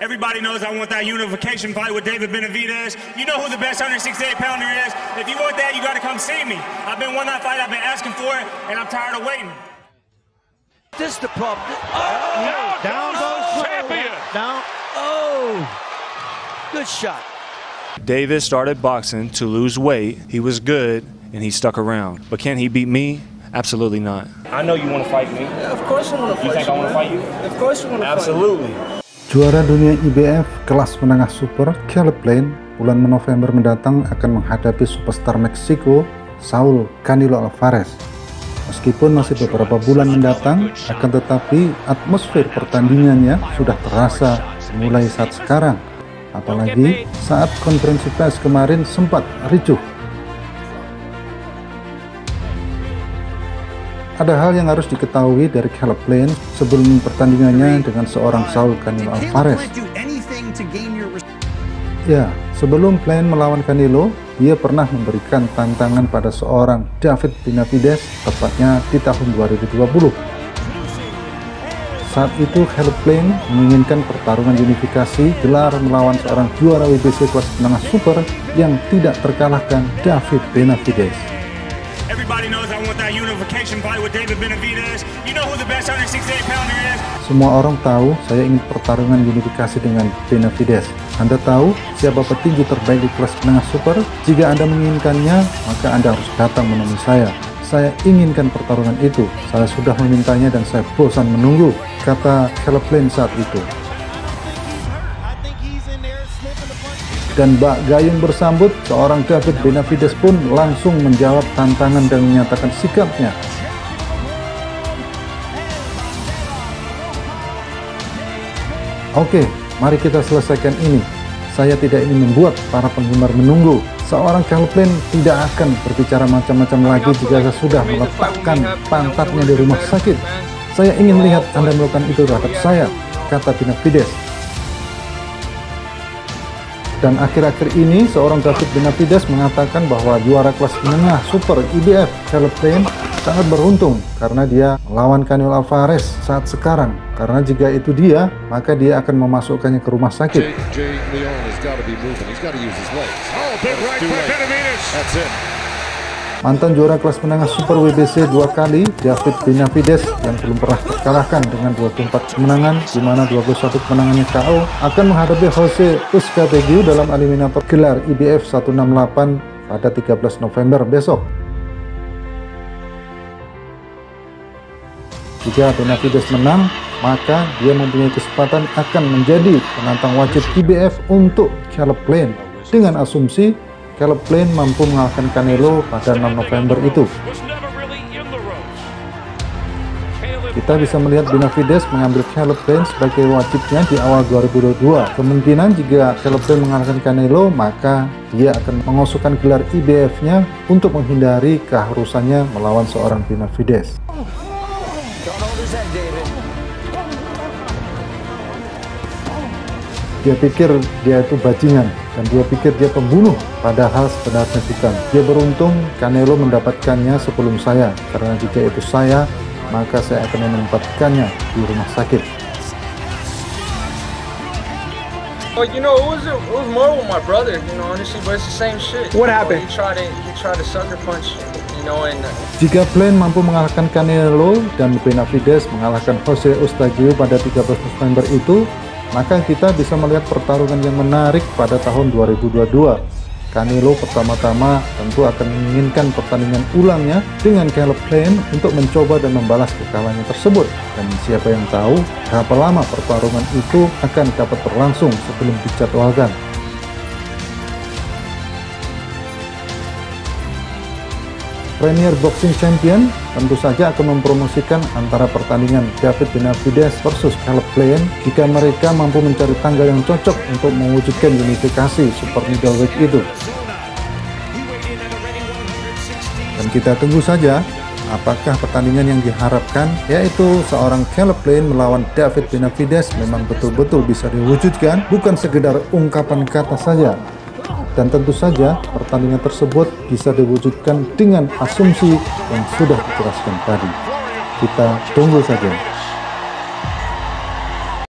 Everybody knows I want that unification fight with David Benavidez. You know who the best 168 pounder is. If you want that, you got to come see me. I've been wanting that fight. I've been asking for it, and I'm tired of waiting. This is the problem. Oh, Down, down goes champion. Down. oh, good shot. Davis started boxing to lose weight. He was good and he stuck around. But can he beat me? Absolutely not. I know you want to fight me. Of course I want to fight You fight think I want to fight you? Of course you want to fight me. Absolutely. Juara dunia IBF kelas menengah super Caleb Plant bulan November mendatang akan menghadapi superstar Meksiko Saul Canelo Alvarez. Meskipun masih beberapa bulan mendatang, akan tetapi atmosfer pertandingannya sudah terasa mulai saat sekarang. Apalagi saat konferensi pers kemarin sempat ricuh. Ada hal yang harus diketahui dari Caleb Plant sebelum pertandingannya dengan seorang Saul Canelo Alvarez. Ya, sebelum Plant melawan Canelo, dia pernah memberikan tantangan pada seorang David Benavidez, tepatnya di tahun 2020. Saat itu Caleb Plant menginginkan pertarungan unifikasi gelar melawan seorang juara WBC kelas menengah super yang tidak terkalahkan David Benavidez. Unification fight with David Benavidez. You know who the best 168 pounder is. Semua orang tahu saya ingin pertarungan unifikasi dengan Benavidez. Anda tahu siapa petinju terbaik di kelas menengah super? Jika Anda menginginkannya, maka Anda harus datang menemui saya. Saya inginkan pertarungan itu. Saya sudah memintanya dan saya bosan menunggu, kata Caleb Plant saat itu. Dan Mbak Gayung bersambut, seorang David Benavidez pun langsung menjawab tantangan dan menyatakan sikapnya. Oke, mari kita selesaikan ini. Saya tidak ingin membuat para penggemar menunggu. Seorang Plant tidak akan berbicara macam-macam lagi jika saya sudah meletakkan pantatnya di rumah sakit. Saya ingin melihat Anda melakukan itu terhadap saya, kata Benavidez. Dan akhir-akhir ini, seorang David Benavidez mengatakan bahwa juara kelas menengah Super IBF Caleb Plant sangat beruntung karena dia melawan Canelo Alvarez saat sekarang. Karena jika itu dia, maka dia akan memasukkannya ke rumah sakit. Mantan juara kelas menengah Super WBC dua kali, David Benavidez yang belum pernah terkalahkan dengan 24 kemenangan, di mana 21 kemenangannya KO, akan menghadapi Jose Uzcategui dalam eliminator gelar IBF 168 pada 13 November besok. Jika Benavidez menang, maka dia mempunyai kesempatan akan menjadi penantang wajib IBF untuk Caleb Plant dengan asumsi Caleb Plant mampu mengalahkan Canelo pada 6 November itu. Kita bisa melihat Benavidez mengambil Caleb Plant sebagai wajibnya di awal 2022. Kemungkinan jika Caleb Plant mengalahkan Canelo, maka dia akan mengosokkan gelar IBF-nya untuk menghindari keharusannya melawan seorang Benavidez. Dia pikir dia itu bajingan dan dia pikir dia pembunuh, padahal sebenarnya bukan. Dia beruntung Canelo mendapatkannya sebelum saya, karena jika itu saya, maka saya akan menempatkannya di rumah sakit. Well, you know, it was it was more with my brother, you know, honestly, but it's the same shit. What You know, happened? He tried to he tried to sucker punch, you know, and Jika Plant mampu mengalahkan Canelo dan Benavidez mengalahkan Jose Ustagio pada 13 November itu, maka kita bisa melihat pertarungan yang menarik pada tahun 2022. Canelo pertama-tama tentu akan menginginkan pertandingan ulangnya dengan Caleb Plant untuk mencoba dan membalas kekalahannya tersebut. Dan siapa yang tahu berapa lama pertarungan itu akan dapat berlangsung sebelum dijadwalkan. Premier Boxing Champion tentu saja akan mempromosikan antara pertandingan David Benavidez versus Caleb Plant jika mereka mampu mencari tanggal yang cocok untuk mewujudkan unifikasi super middleweight itu. Dan kita tunggu saja apakah pertandingan yang diharapkan yaitu seorang Caleb Plant melawan David Benavidez memang betul-betul bisa diwujudkan bukan sekedar ungkapan kata saja dan tentu saja pertandingan tersebut bisa diwujudkan dengan asumsi yang sudah dijelaskan tadi. Kita tunggu saja.